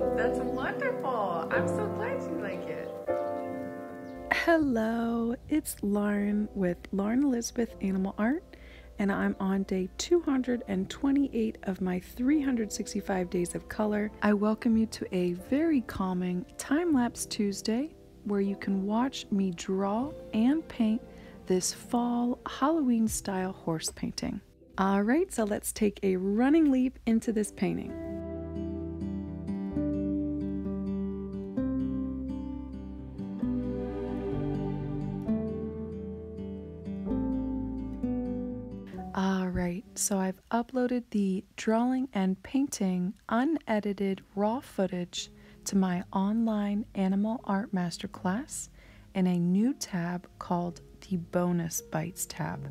That's wonderful. I'm so glad you like it. Hello, it's Lauren with Lauren Elizabeth Animal Art, and I'm on day 228 of my 365 days of color. I welcome you to a very calming time lapse Tuesday where you can watch me draw and paint this fall Halloween style horse painting. All right, so let's take a running leap into this painting. So I've uploaded the drawing and painting unedited raw footage to my online animal art masterclass in a new tab called the Bonus Bites tab.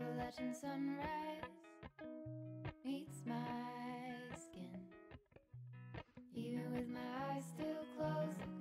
watching sunrise meets my skin. Even with my eyes still closed,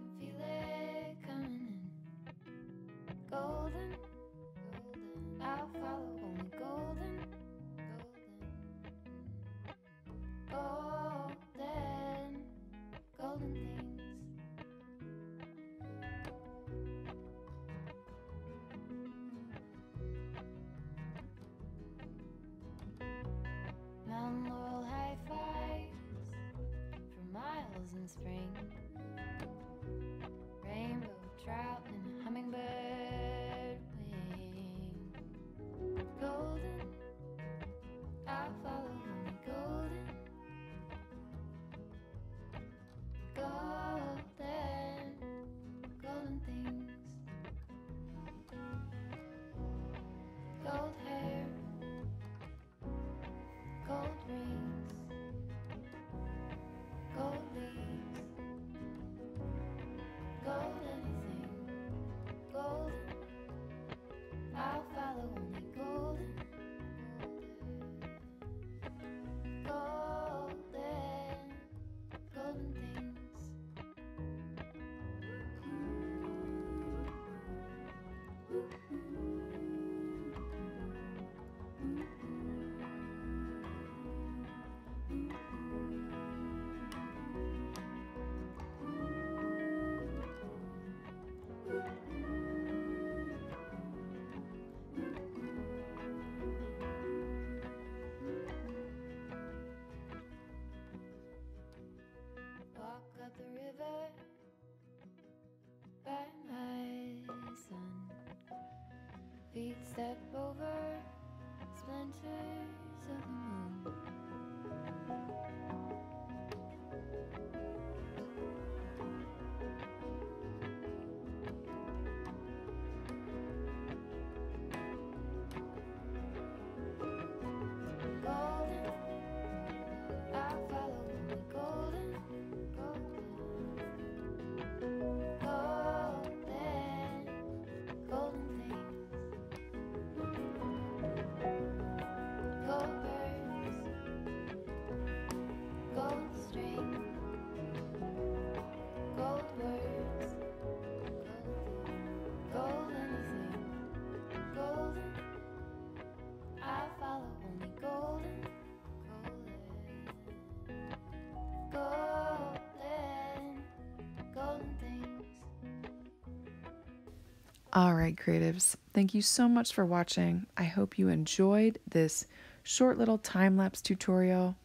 All right, creatives, thank you so much for watching. I hope you enjoyed this short little time lapse tutorial,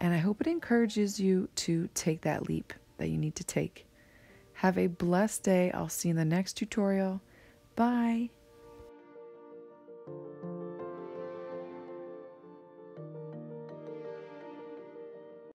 and I hope it encourages you to take that leap that you need to take. Have a blessed day. I'll see you in the next tutorial. Bye.